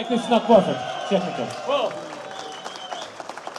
Technic's not perfect. Technical. Well,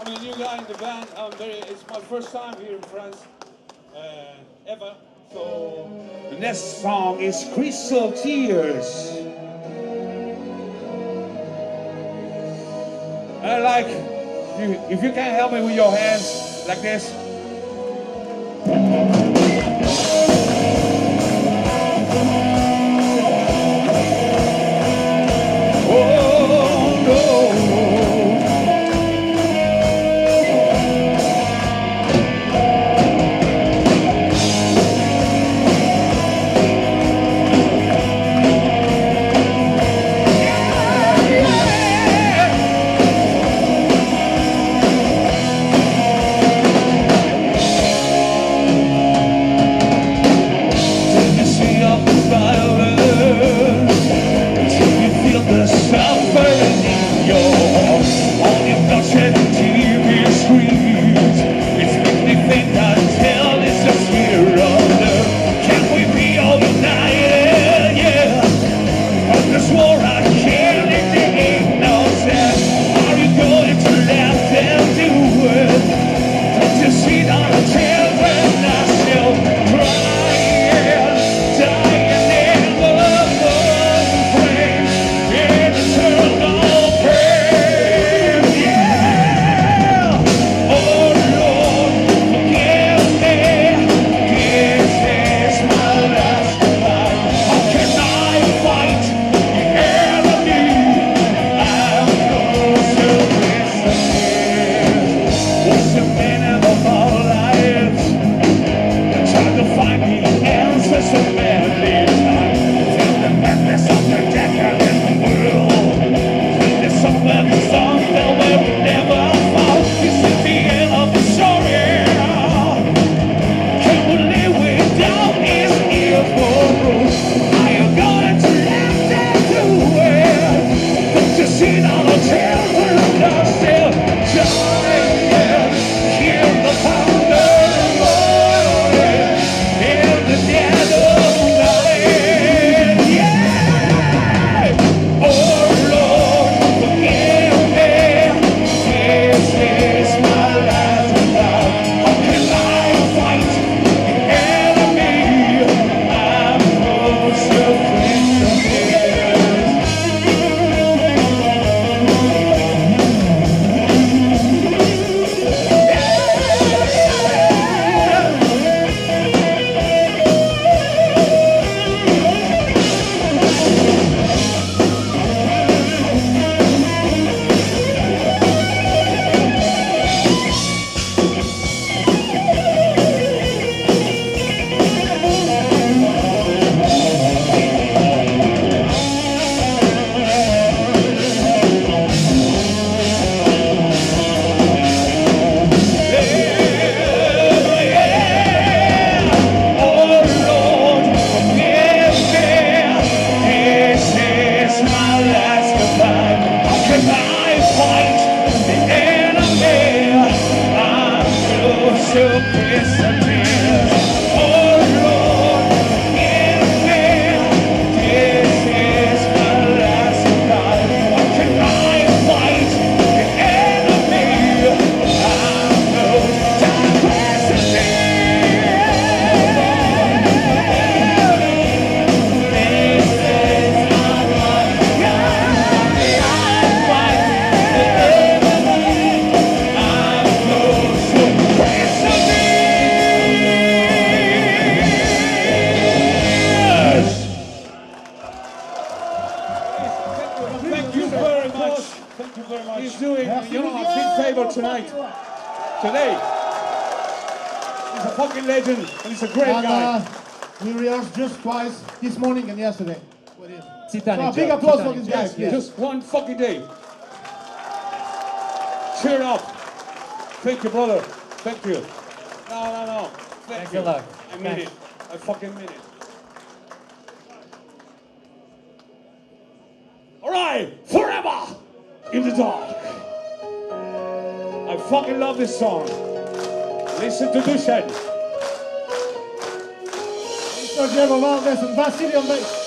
I'm a new guy in the band. I'm very. It's my first time here in France, uh, ever. So the next song is Crystal Tears. I like you, if you can help me with your hands like this. Thank fucking legend and he's a great And, guy. uh, we rehearsed just twice this morning and yesterday. Titanic So a big job, applause for this guy. guys, job. please. Just one fucking day. Cheer up. Thank you, brother. Thank you. No, no, no. Thank Thanks you. a lot. I mean Thanks. it. I fucking mean it. All right, forever in the dark. I fucking love this song. Listen to this Dushan. Sergio Valdez and Vasily on bass.